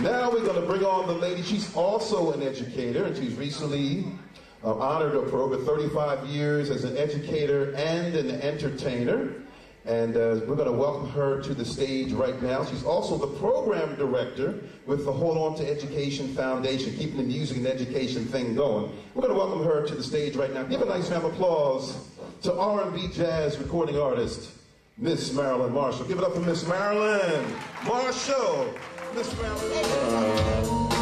Now we're going to bring on the lady. She's also an educator, and she's recently uh, honored for over 35 years as an educator and an entertainer. And uh, we're going to welcome her to the stage right now. She's also the program director with the Hold On to Education Foundation, keeping the music and education thing going. We're going to welcome her to the stage right now. Give a nice round of applause to R&B jazz recording artist, Miss Marilyn Marshall. Give it up for Miss Marilyn Marshall. Miss Marilyn.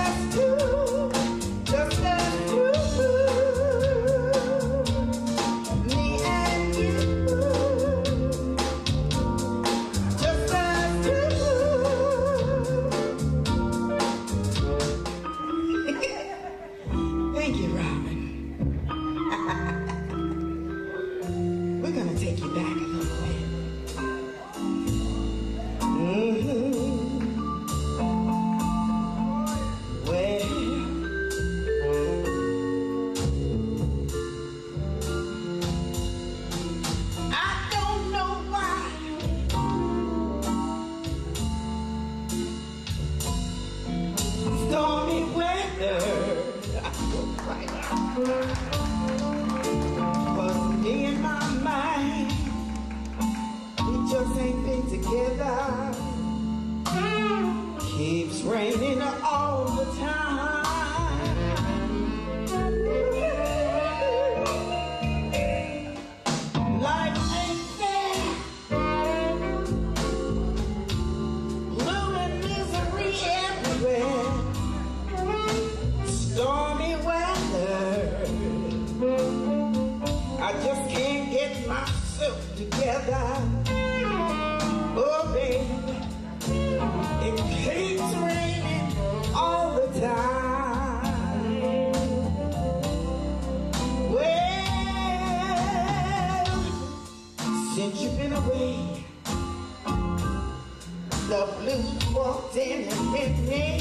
the blues walked in and with me.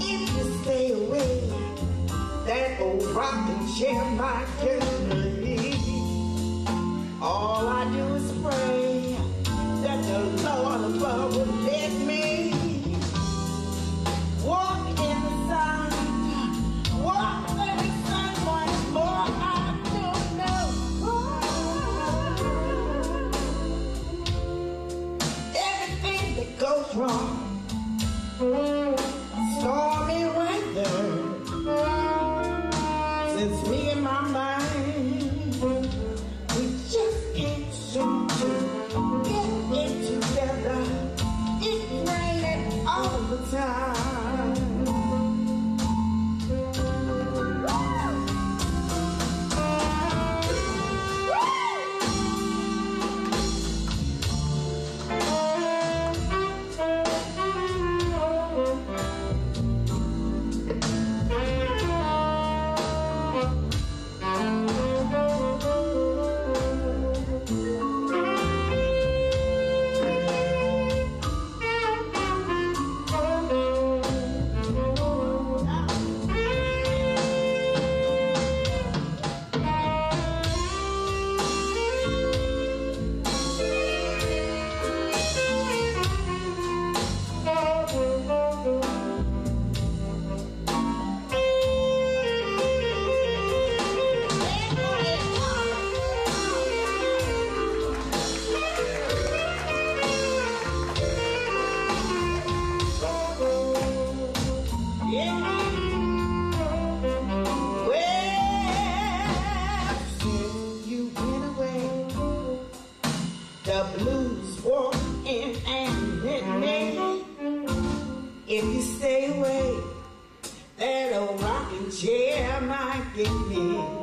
If you stay away, that old rocking chair might just time. The blues walk in and me. If you stay away, that old rocking chair might get me.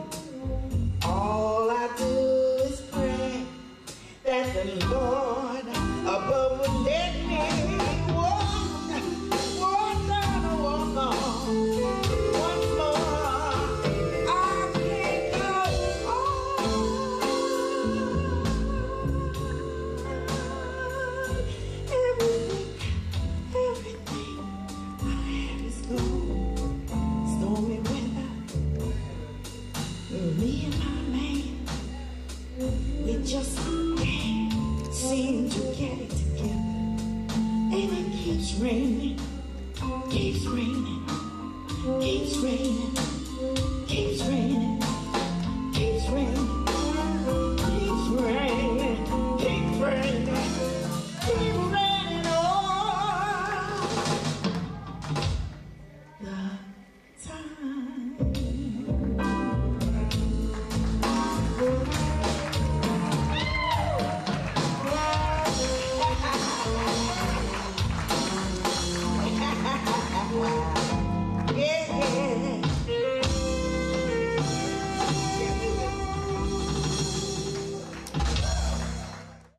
just can't seem to get it together. And it keeps raining, keeps raining, keeps raining.